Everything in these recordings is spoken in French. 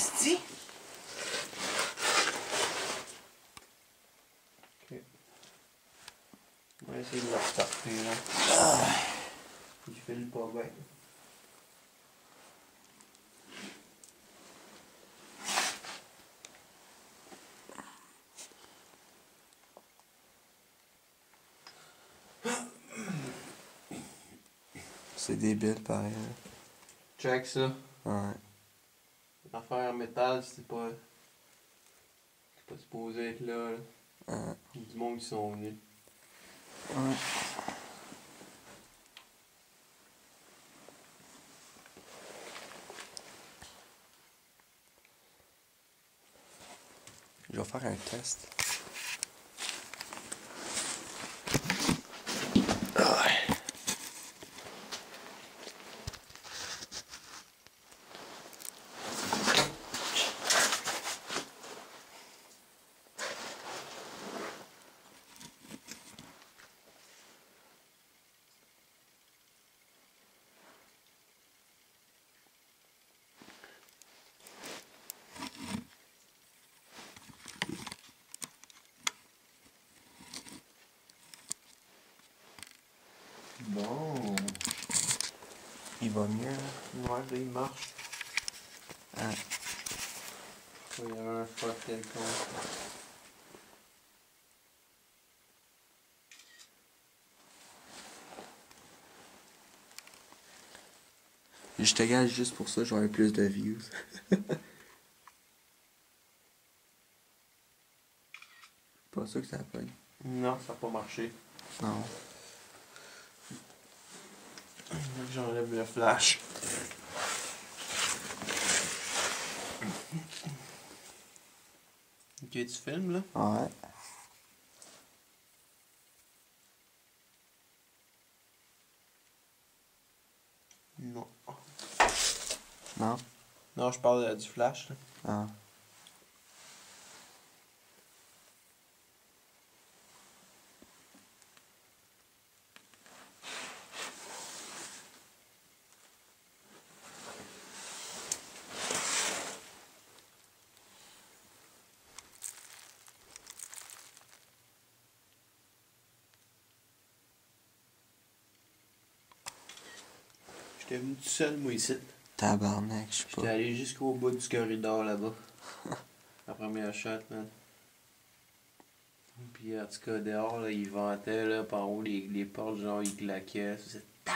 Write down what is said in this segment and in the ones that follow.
Esti? Ok. On va essayer de le restarter là. Il file pas bien. C'est débile, pareil. hein. Check ça. Ouais. L'affaire en métal, c'est pas. C'est pas supposé être là. là. Ouais. Il y a du monde qui sont venus. Ouais. Je vais faire un test. Il va mieux. Ouais, là, il marche. Ah. Il y avait un fuck quelconque. Je te gage juste pour ça, j'aurai plus de views. Pas sûr que ça pogne. Non, ça n'a pas marché. Non. J'enlève le flash. Ok, tu filmes là? Ouais. Non. Non? Non, je parle euh, du flash là. Ah. J'étais venu tout seul, moi, ici. Tabarnak, je sais J'étais pas. allé jusqu'au bout du corridor là-bas. La première shot, man. Puis en tout cas, dehors, là, il ventait, là, par haut, les, les portes, genre, ils claquaient. C'est tao,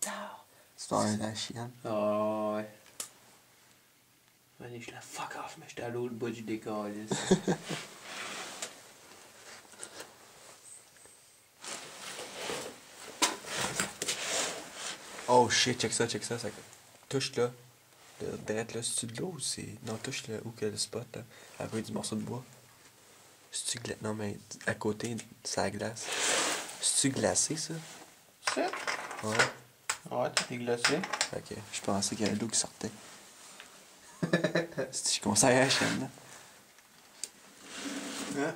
tao. Un la chienne. Ah ouais. Allez, je la fuck off, mais j'étais à l'autre bout du décor, Oh shit, check ça, check ça. ça... Touche là. Direct là, c'est-tu de l'eau ou c'est. Non, touche là, où que le spot là. Avec du morceau de bois. C'est-tu gla... Non, mais à côté, la glace. C'est-tu glacé ça? C'est? Ouais. Ouais, tout est glacé. Ok, je pensais qu'il y avait de l'eau qui sortait. Conseille à la chaîne là? Hein?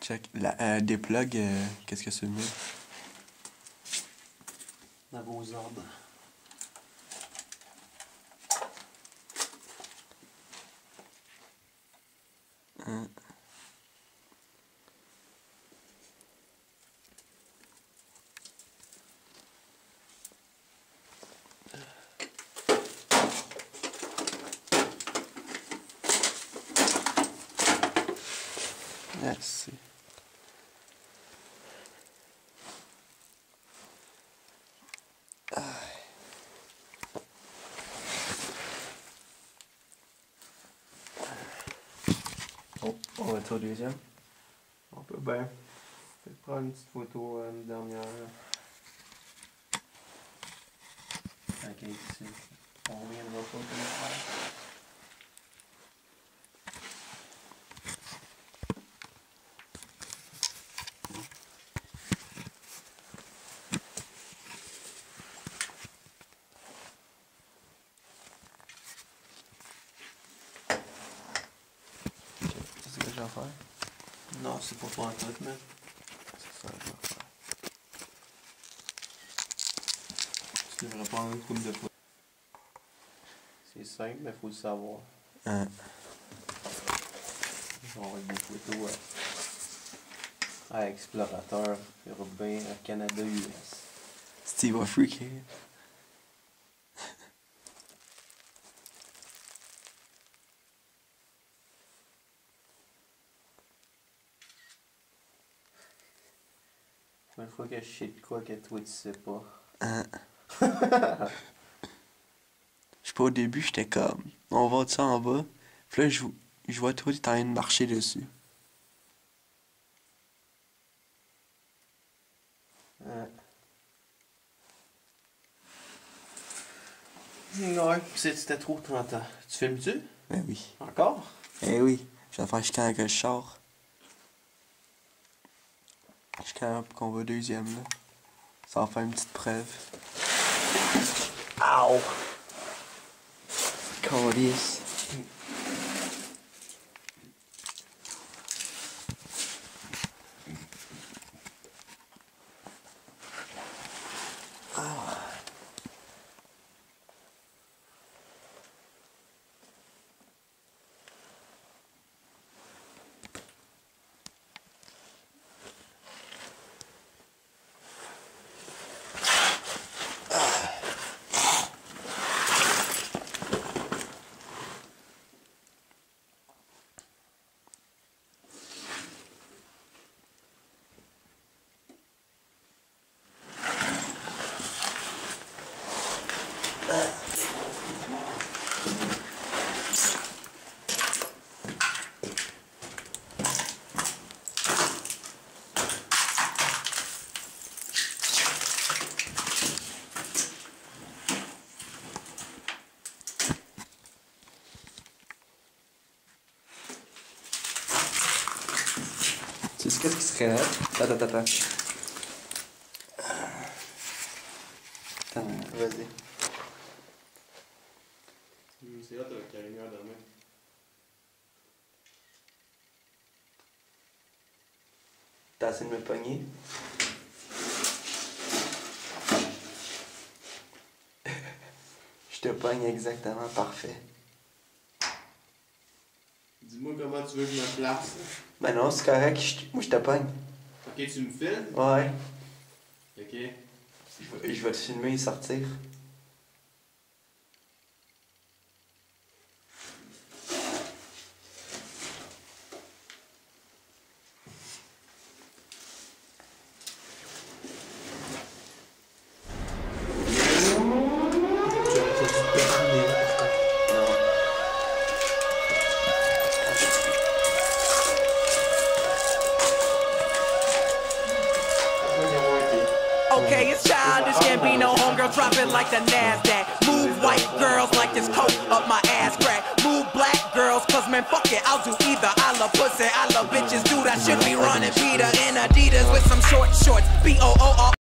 Check. La, euh, des plugs, euh, qu'est-ce que c'est mieux? Vos ordres. Hein? Merci. Oh, au deuxième. On peut bien. Prendre une petite photo, euh, une dernière. là. Ok, ici. On reviendra pas comme ça. C'est ce que je vais faire. Non, c'est pas pour un truc, mais. C'est ça que je vais faire. Tu devrais prendre une coupe de photos. C'est simple, mais faut le savoir. Hein. On va des photos à, à explorateur urbain à Canada-US. Steve va freaker. Une fois que je sais de quoi que toi tu sais pas. Hein? Je sais pas, au début, j'étais comme, on va de ça en bas. Puis là, je, je vois toi, t'es en train de marcher dessus. Hein? Ouais, c'est c'était trop tentant. Tu filmes-tu? Ben oui. Encore? Eh oui, je vais faire jusqu'à quand que je sors. Jusqu'à qu'on va deuxième, là. Ça va faire une petite preuve. Ow! Calice. Tu sais qu'est-ce qui serait hot? Attends, attends, attends. Attends, vas-y. C'est avec la lumière de main. T'as assez de me pogner? Je te pogne exactement parfait. Comment tu veux que je me place. Ben non, c'est correct, je moi je te pogne. Ok, tu me filmes? Ouais. Ok. Je vais, je vais te filmer et sortir. Okay, it's childish, can't be no homegirl dropping like the NASDAQ. Move white girls like this coat up my ass crack. Move black girls, cause man, fuck it, I'll do either. I love pussy, I love bitches, dude, I should be running Peter in Adidas with some short shorts. B O O R.